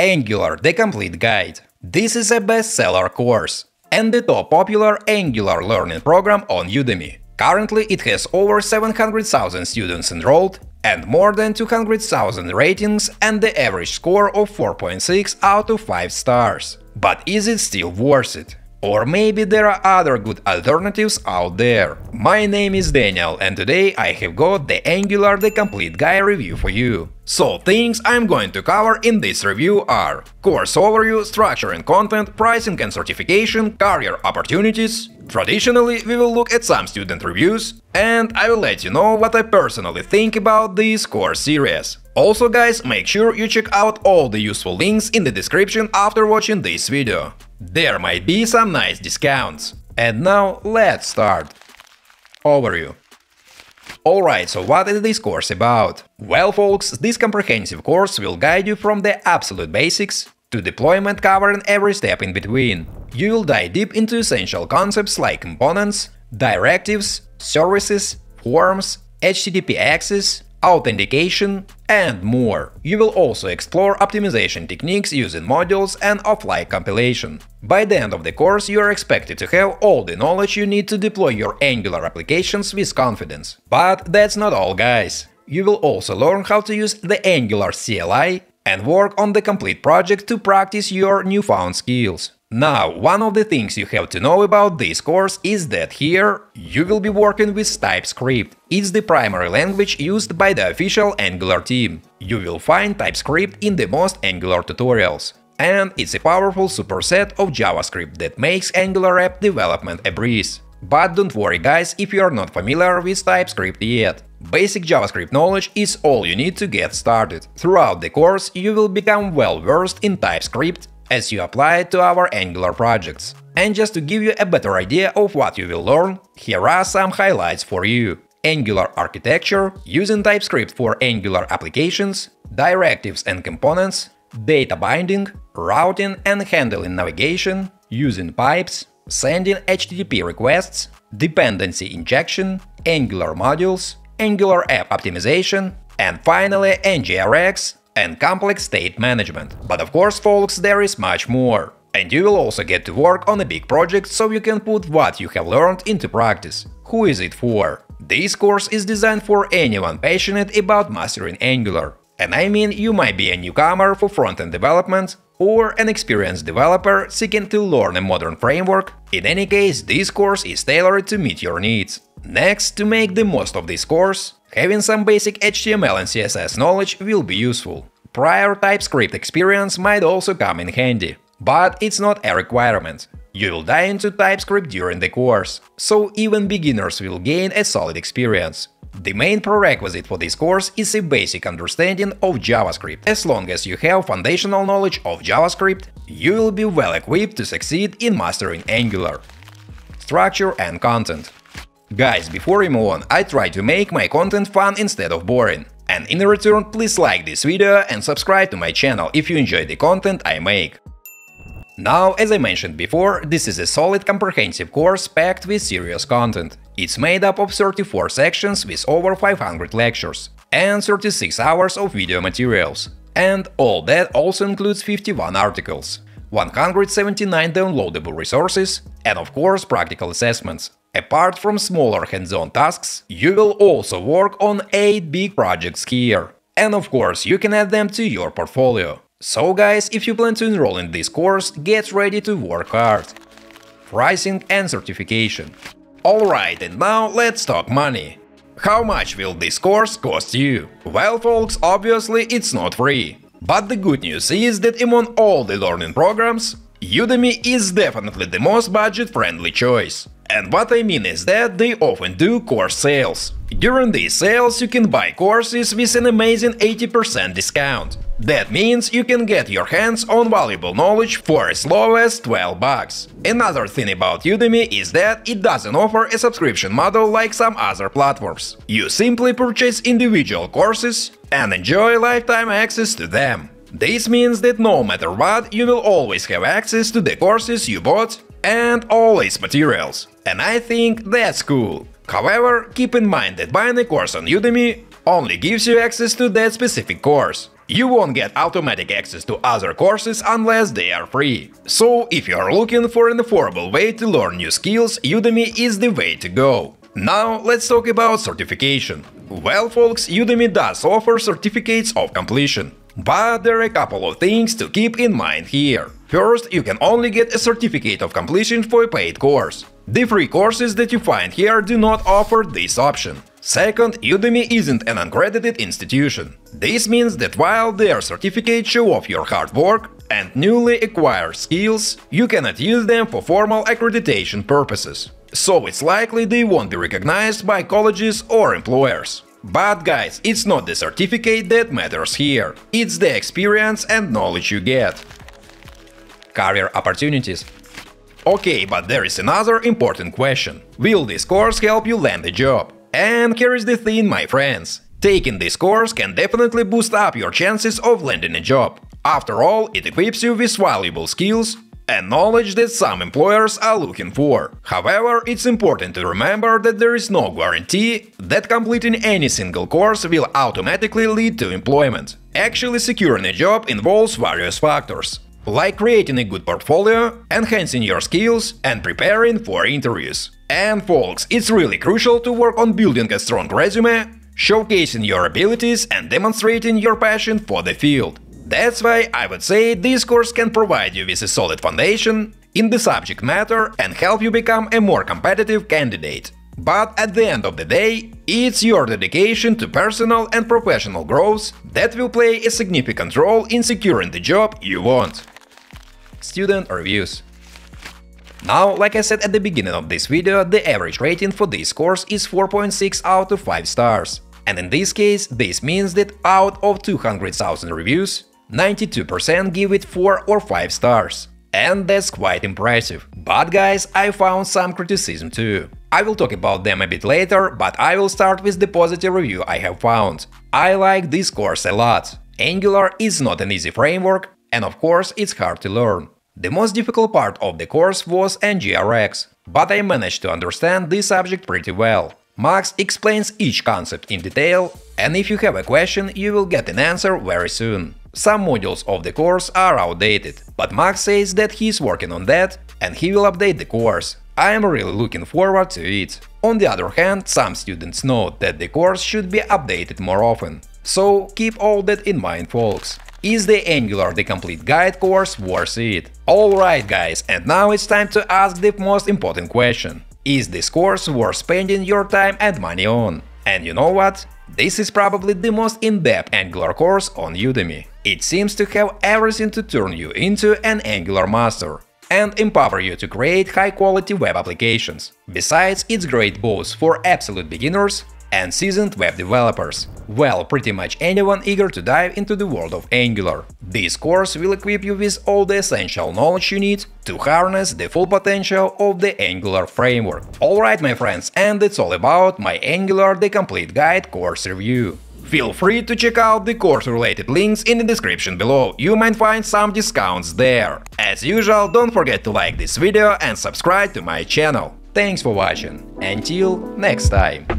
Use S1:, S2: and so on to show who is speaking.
S1: Angular The Complete Guide. This is a bestseller course and the top popular Angular learning program on Udemy. Currently, it has over 700,000 students enrolled and more than 200,000 ratings and the average score of 4.6 out of 5 stars. But is it still worth it? Or maybe there are other good alternatives out there. My name is Daniel and today I have got the Angular The Complete Guide review for you. So things I'm going to cover in this review are course overview, structure and content, pricing and certification, career opportunities. Traditionally, we will look at some student reviews, and I will let you know what I personally think about this course series. Also guys, make sure you check out all the useful links in the description after watching this video. There might be some nice discounts. And now let's start. Overview. Alright, so what is this course about? Well folks, this comprehensive course will guide you from the absolute basics to deployment covering every step in between. You will dive deep into essential concepts like components, directives, services, forms, HTTP access, authentication, and more. You will also explore optimization techniques using modules and offline compilation. By the end of the course, you are expected to have all the knowledge you need to deploy your Angular applications with confidence. But that's not all, guys. You will also learn how to use the Angular CLI and work on the complete project to practice your newfound skills. Now, one of the things you have to know about this course is that here you will be working with TypeScript. It's the primary language used by the official Angular team. You will find TypeScript in the most Angular tutorials. And it's a powerful superset of JavaScript that makes Angular app development a breeze. But don't worry guys if you are not familiar with TypeScript yet. Basic JavaScript knowledge is all you need to get started. Throughout the course you will become well versed in TypeScript as you apply it to our Angular projects. And just to give you a better idea of what you will learn, here are some highlights for you. Angular architecture, using TypeScript for Angular applications, directives and components, data binding, routing and handling navigation, using pipes, sending HTTP requests, dependency injection, Angular modules, Angular app optimization, and finally NGRX, and complex state management. But of course, folks, there is much more. And you will also get to work on a big project so you can put what you have learned into practice. Who is it for? This course is designed for anyone passionate about mastering Angular. And I mean, you might be a newcomer for front-end development, or an experienced developer seeking to learn a modern framework. In any case, this course is tailored to meet your needs. Next, to make the most of this course, Having some basic HTML and CSS knowledge will be useful. Prior TypeScript experience might also come in handy, but it's not a requirement. You will dive into TypeScript during the course, so even beginners will gain a solid experience. The main prerequisite for this course is a basic understanding of JavaScript. As long as you have foundational knowledge of JavaScript, you will be well equipped to succeed in mastering Angular. Structure and content Guys, before we move on, I try to make my content fun instead of boring. And in return, please like this video and subscribe to my channel if you enjoy the content I make. Now, as I mentioned before, this is a solid comprehensive course packed with serious content. It's made up of 34 sections with over 500 lectures and 36 hours of video materials. And all that also includes 51 articles, 179 downloadable resources, and of course practical assessments. Apart from smaller hands-on tasks, you will also work on 8 big projects here. And of course, you can add them to your portfolio. So guys, if you plan to enroll in this course, get ready to work hard. Pricing and certification. Alright, and now let's talk money. How much will this course cost you? Well folks, obviously it's not free. But the good news is that among all the learning programs, Udemy is definitely the most budget-friendly choice. And what I mean is that they often do course sales. During these sales you can buy courses with an amazing 80% discount. That means you can get your hands on valuable knowledge for as low as 12 bucks. Another thing about Udemy is that it doesn't offer a subscription model like some other platforms. You simply purchase individual courses and enjoy lifetime access to them. This means that no matter what, you will always have access to the courses you bought and all its materials. And I think that's cool. However, keep in mind that buying a course on Udemy only gives you access to that specific course. You won't get automatic access to other courses unless they are free. So, if you are looking for an affordable way to learn new skills, Udemy is the way to go. Now, let's talk about certification. Well, folks, Udemy does offer certificates of completion. But there are a couple of things to keep in mind here. First, you can only get a certificate of completion for a paid course. The free courses that you find here do not offer this option. Second, Udemy isn't an accredited institution. This means that while their certificates show off your hard work and newly acquired skills, you cannot use them for formal accreditation purposes. So it's likely they won't be recognized by colleges or employers. But guys, it's not the certificate that matters here, it's the experience and knowledge you get career opportunities. Okay, but there is another important question. Will this course help you land a job? And here is the thing, my friends. Taking this course can definitely boost up your chances of landing a job. After all, it equips you with valuable skills and knowledge that some employers are looking for. However, it's important to remember that there is no guarantee that completing any single course will automatically lead to employment. Actually, securing a job involves various factors like creating a good portfolio, enhancing your skills, and preparing for interviews. And folks, it's really crucial to work on building a strong resume, showcasing your abilities and demonstrating your passion for the field. That's why I would say this course can provide you with a solid foundation in the subject matter and help you become a more competitive candidate. But at the end of the day, it's your dedication to personal and professional growth that will play a significant role in securing the job you want. Student reviews now, like I said at the beginning of this video, the average rating for this course is 4.6 out of 5 stars. And in this case, this means that out of 200,000 reviews, 92% give it 4 or 5 stars. And that's quite impressive. But guys, I found some criticism too. I will talk about them a bit later, but I will start with the positive review I have found. I like this course a lot. Angular is not an easy framework, and of course it's hard to learn. The most difficult part of the course was NGRX, but I managed to understand this subject pretty well. Max explains each concept in detail, and if you have a question, you will get an answer very soon. Some modules of the course are outdated, but Max says that he's working on that and he will update the course. I am really looking forward to it. On the other hand, some students note that the course should be updated more often. So keep all that in mind, folks. Is the Angular The Complete Guide course worth it? Alright guys, and now it's time to ask the most important question. Is this course worth spending your time and money on? And you know what? This is probably the most in-depth Angular course on Udemy. It seems to have everything to turn you into an Angular master and empower you to create high-quality web applications. Besides, it's great both for absolute beginners and seasoned web developers. Well, pretty much anyone eager to dive into the world of Angular. This course will equip you with all the essential knowledge you need to harness the full potential of the Angular framework. Alright my friends, and that's all about my Angular The Complete Guide course review. Feel free to check out the course-related links in the description below, you might find some discounts there. As usual, don't forget to like this video and subscribe to my channel. Thanks for watching, until next time.